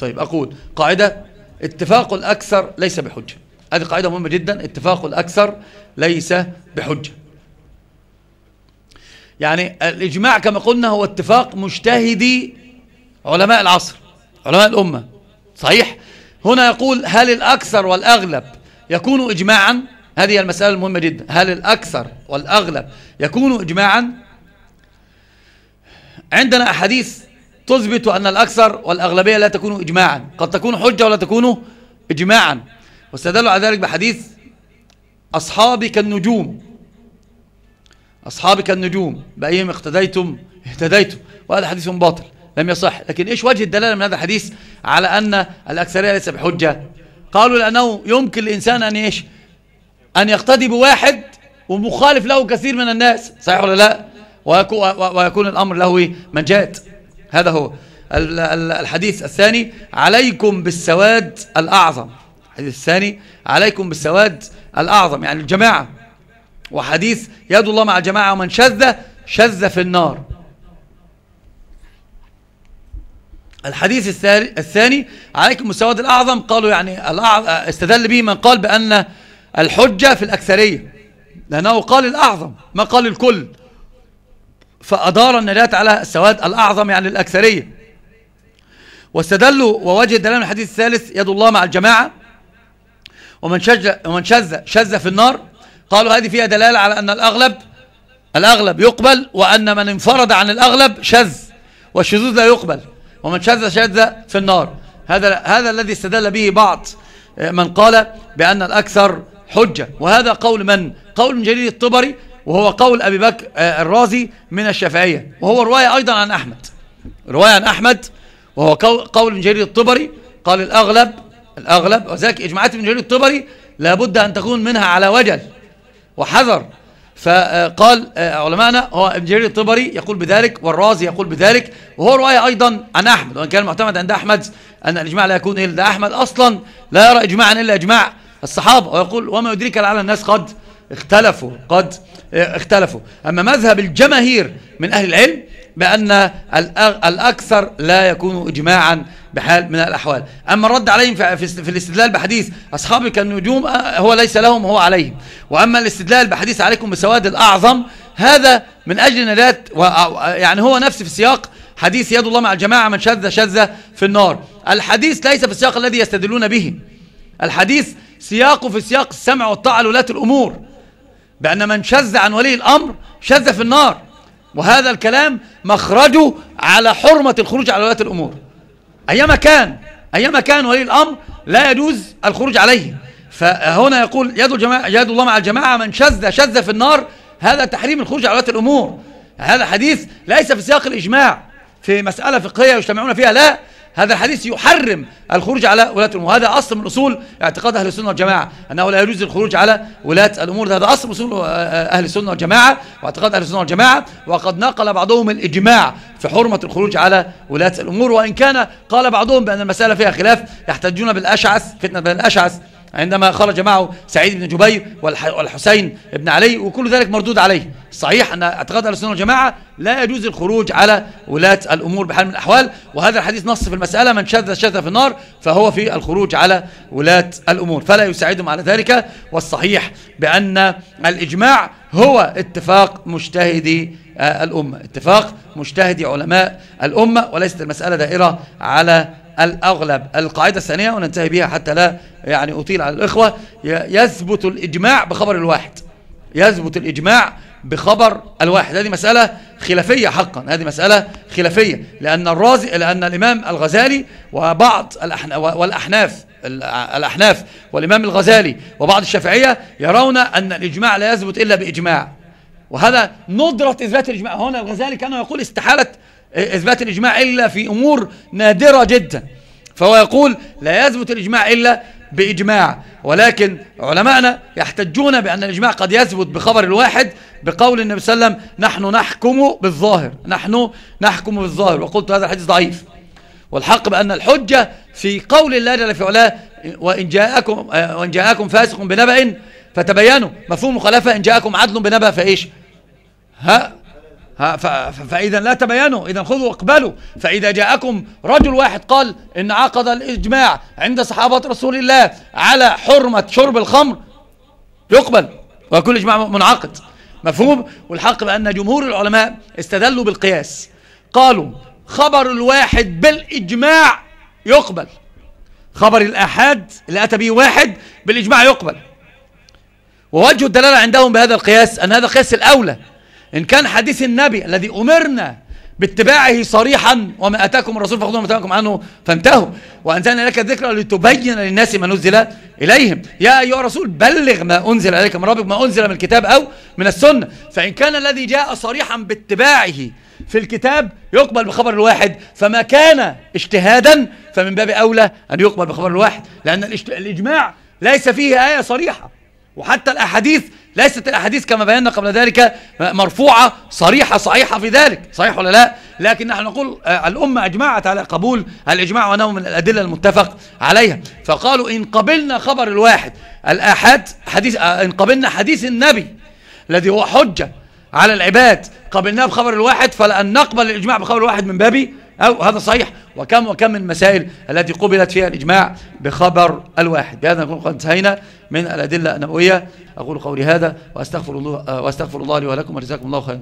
طيب أقول قاعدة اتفاق الأكثر ليس بحجة. هذه قاعدة مهمة جدا اتفاق الأكثر ليس بحجة. يعني الإجماع كما قلنا هو اتفاق مجتهدي علماء العصر علماء الأمة. صحيح؟ هنا يقول هل الأكثر والأغلب يكون إجماعا؟ هذه المسألة المهمة جدا. هل الأكثر والأغلب يكون إجماعا؟ عندنا أحاديث تثبت أن الأكثر والأغلبية لا تكون إجماعا. قد تكون حجة ولا تكون إجماعا. واستدلوا على ذلك بحديث أصحابي كالنجوم أصحابي كالنجوم بأيهم اقتديتم؟ اهتديتم. وهذا حديث باطل. لم يصح. لكن إيش وجه الدلالة من هذا الحديث على أن الأكثرية ليس بحجة؟ قالوا لأنه يمكن الإنسان أن إيش؟ أن يقتدي بواحد ومخالف له كثير من الناس. صحيح ولا لا؟ ويكون الأمر له منجات هذا هو الحديث الثاني. عليكم بالسواد الأعظم. الحديث الثاني. عليكم بالسواد الأعظم. يعني الجماعة. وحديث يد الله مع الجماعة ومن شذ شذ في النار. الحديث الثاني عليكم بالسواد الأعظم. قالوا يعني استدل به من قال بأن الحجة في الأكثرية. لأنه قال الأعظم ما قال الكل. فأدار النجاة على السواد الأعظم يعني الأكثرية. واستدلوا ووجه الدلال من الحديث الثالث يد الله مع الجماعة. ومن, شج ومن شذ شذ في النار. قالوا هذه فيها دلالة على أن الأغلب الأغلب يقبل وأن من انفرد عن الأغلب شذ والشذوذ لا يقبل. ومن شذ شذ في النار. هذا هذا الذي استدل به بعض من قال بأن الأكثر حجة. وهذا قول من؟ قول جرير الطبري وهو قول أبي بكر آه، الرازي من الشافعية. وهو رواية أيضا عن أحمد. رواية عن أحمد وهو قول من جرير الطبري قال الأغلب الأغلب وذلك إجماعات من جرير الطبري لابد أن تكون منها على وجل وحذر. فقال آه، علماءنا هو ابن جرير الطبري يقول بذلك والرازي يقول بذلك وهو رواية أيضا عن أحمد. وإن كان معتمد عند أحمد أن الإجماع لا يكون إلا أحمد أصلا لا يرى إجماعا إلا إجماع الصحابة. ويقول وما يدريك لعل الناس قد اختلفوا قد اختلفوا. أما مذهب الجماهير من أهل العلم بأن الأكثر لا يكون إجماعا بحال من الأحوال. أما الرد عليهم في الاستدلال بحديث أصحابي كالنجوم آه، هو ليس لهم هو عليهم. وأما الاستدلال بحديث عليكم بسواد الأعظم هذا من أجل نجاة يعني هو نفس في السياق حديث يد الله مع الجماعة من شذ شذ في النار. الحديث ليس في السياق الذي يستدلون به. الحديث سياقه في سياق السمع والطاعة لولاة الأمور. بأن من شذ عن ولي الأمر شذ في النار. وهذا الكلام مخرجه على حرمة الخروج على ولاة الأمور. أيما كان أيما كان ولي الأمر لا يجوز الخروج عليه. فهنا يقول يد, الجماعة يد الله مع الجماعة من شذ شذ في النار هذا تحريم الخروج على ولاة الأمور. هذا حديث ليس في سياق الإجماع. في مسألة فقهية يجتمعون فيها لا هذا الحديث يحرم الخروج على ولاة الأمور. وهذا أصل من أصول اعتقاد أهل السنة والجماعة أنه لا يجوز الخروج على ولاة الأمور. هذا أصل من أصول أهل السنة والجماعة واعتقاد أهل السنة والجماعة. وقد نقل بعضهم الإجماع في حرمة الخروج على ولاة الأمور. وإن كان قال بعضهم بأن المسألة فيها خلاف يحتجون بالأشعث فتنة بين الأشعث. عندما خرج معه سعيد بن جبير والحسين بن علي وكل ذلك مردود عليه. صحيح أن اعتقاد السنة والجماعة لا يجوز الخروج على ولاة الأمور بحال من الأحوال وهذا الحديث نص في المسألة من شذ شذ في النار فهو في الخروج على ولاة الأمور. فلا يساعدهم على ذلك والصحيح بأن الإجماع هو اتفاق مجتهدي آه، الأمة. اتفاق مجتهدي علماء الأمة وليست المسألة دائرة على الأغلب القاعدة الثانية وننتهي بها حتى لا يعني أطيل على الإخوة يثبت الإجماع بخبر الواحد. يثبت الإجماع بخبر الواحد. هذه مسألة خلافية حقا هذه مسألة خلافية لأن الرازي لأن الإمام الغزالي وبعض والأحناف الأحناف والإمام الغزالي وبعض الشافعية يرون أن الإجماع لا يثبت إلا بإجماع. وهذا ندرة إثبات الإجماع. هنا الغزالي كان يقول استحالة إثبات الإجماع إلا في أمور نادرة جدا. فهو يقول لا يثبت الإجماع إلا بإجماع. ولكن علماءنا يحتجون بأن الإجماع قد يثبت بخبر الواحد بقول النبي صلى الله عليه وسلم نحن نحكم بالظاهر. نحن نحكم بالظاهر. وقلت هذا الحديث ضعيف. والحق بأن الحجة في قول الله جل في علاه وإن جاءكم, وإن جاءكم فاسق بنبأ فتبينوا. مفهوم مخالفة؟ إن جاءكم عدل بنبأ فإيش؟ ها فإذا لا تبينوا. إذا خذوا واقبلوا فإذا جاءكم رجل واحد قال إن عقد الإجماع عند صحابة رسول الله على حرمة شرب الخمر يقبل. وكل إجماع منعقد. مفهوم؟ والحق بأن جمهور العلماء استدلوا بالقياس. قالوا خبر الواحد بالإجماع يقبل. خبر الأحد اللي أتى به واحد بالإجماع يقبل. ووجه الدلالة عندهم بهذا القياس أن هذا قياس الأولى. إن كان حديث النبي الذي أمرنا باتباعه صريحا وما أتاكم الرسول فخذوا ما أتاكم عنه فانتهوا وأنزلنا لك الذكر لتبين للناس ما نزل إليهم. يا أيها الرسول بلغ ما أنزل إليك من ربك ما أنزل من الكتاب أو من السنة. فإن كان الذي جاء صريحا باتباعه في الكتاب يقبل بخبر الواحد. فما كان اجتهادا فمن باب أولى أن يقبل بخبر الواحد لأن الإجماع ليس فيه آية صريحة. وحتى الأحاديث ليست الأحاديث كما بينا قبل ذلك مرفوعة صريحة صحيحة في ذلك. صحيح ولا لا؟ لكن نحن نقول آه، الأمة أجمعت على قبول الإجماع وأنه من الأدلة المتفق عليها. فقالوا إن قبلنا خبر الواحد الأحد حديث آه، إن قبلنا حديث النبي الذي هو حجة على العباد قبلناه بخبر الواحد فلأن نقبل الإجماع بخبر الواحد من بابي أو هذا صحيح. وكم وكم من المسائل التي قبلت فيها الإجماع بخبر الواحد. بهذا نكون قد انتهينا من الأدلة النبوية. أقول قولي هذا وأستغفر الله, وأستغفر الله لي ولكم وجزاكم الله خيرا.